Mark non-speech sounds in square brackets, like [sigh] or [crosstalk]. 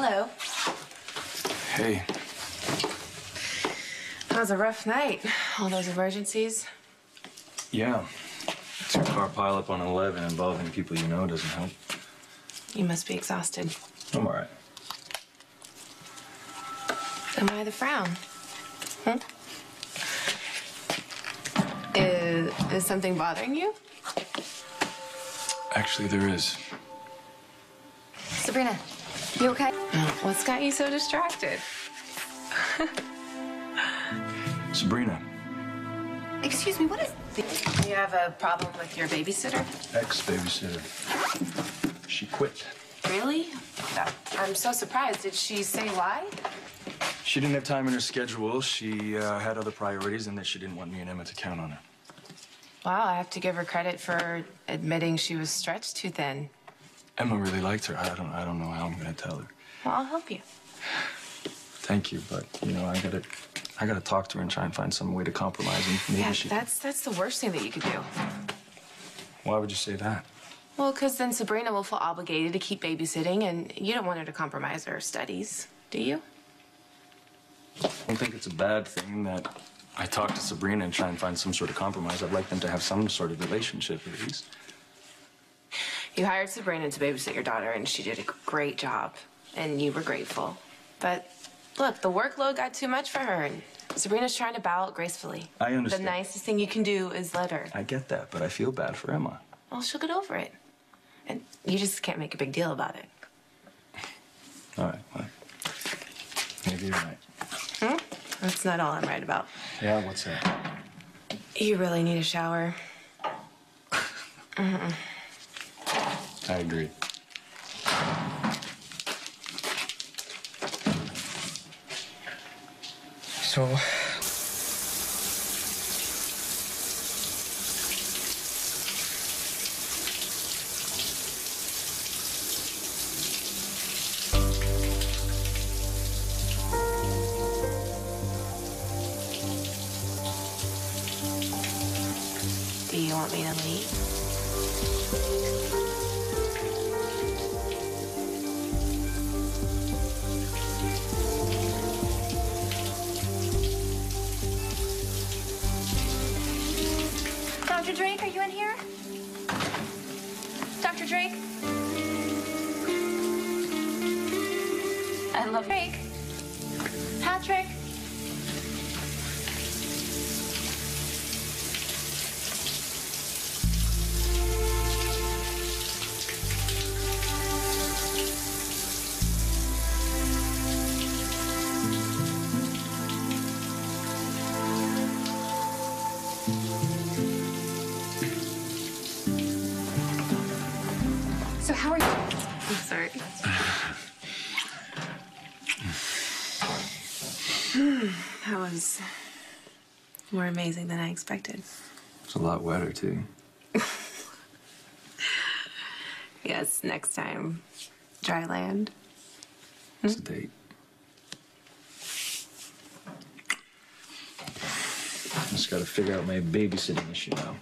Hello. Hey, That was a rough night. All those emergencies. yeah. Two car pileup on 11 involving people you know doesn't help. You must be exhausted. I'm all right. Am I the frown? Hmm? Is, is something bothering you? Actually, there is. Sabrina, you okay? What's got you so distracted? [laughs] Sabrina, Excuse me, what is this? You have a problem with your babysitter? ex babysitter. She quit. Really? I'm so surprised. Did she say why? She didn't have time in her schedule. She uh, had other priorities, and that she didn't want me and Emma to count on her. Wow, I have to give her credit for admitting she was stretched too thin. Emma really liked her. I don't. I don't know how I'm gonna tell her. Well, I'll help you. Thank you, but you know, I gotta, I gotta talk to her and try and find some way to compromise. And maybe Yeah, she. that's that's the worst thing that you could do. Why would you say that? Well, because then Sabrina will feel obligated to keep babysitting, and you don't want her to compromise her studies, do you? I don't think it's a bad thing that I talk to Sabrina and try and find some sort of compromise. I'd like them to have some sort of relationship at least. You hired Sabrina to babysit your daughter, and she did a great job, and you were grateful. But look, the workload got too much for her, and Sabrina's trying to bow out gracefully. I understand. The nicest thing you can do is let her. I get that, but I feel bad for Emma. Well, she'll get over it. And you just can't make a big deal about it. All right, well, maybe you're right. Hmm? That's not all I'm right about. Yeah, what's that? You really need a shower. I agree. So, Do you want me to leave? Dr. Drake, are you in here? Dr. Drake? I love Drake. Patrick? How are you? I'm sorry. [sighs] that was more amazing than I expected. It's a lot wetter too. [laughs] Yes, next time, dry land. It's a date. Just gotta figure out my babysitting issue now.